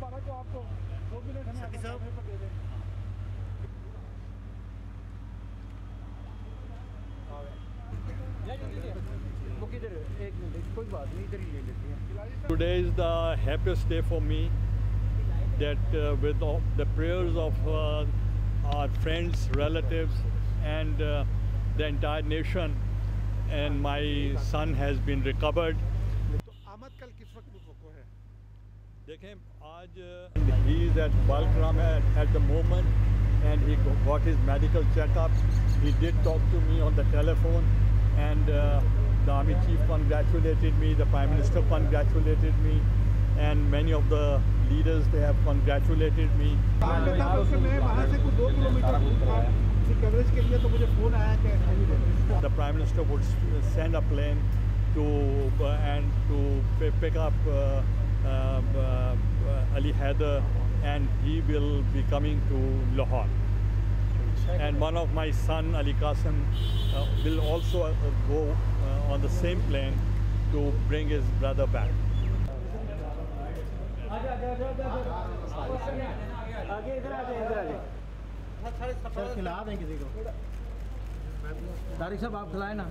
बारह को आपको दो मिनट हमें सखी साहब। अपने पर दे दें वो किधर है? एक मिनट कोई बात नहीं इधर ही ले लेते हैं Today is the happiest day for me that uh, with all the prayers of uh, our friends, relatives, and uh, the entire nation, and my son has been recovered. देखें he is at Bagram at, the moment and he got his medical checkup. He did talk to me on the telephone and uh, the army chief congratulated me, the prime minister congratulated me and many of the leaders they have congratulated me. The prime minister would send a plane to uh, and to pick up uh, Ali Haider and he will be coming to Lahore. And one of my son Ali Qasim uh, will also uh, go uh, on the same plane to bring his brother back. आगे इधर आ जाए इधर आ जाए sir खिला दें किसी को तारिक साहब आप खिलाए ना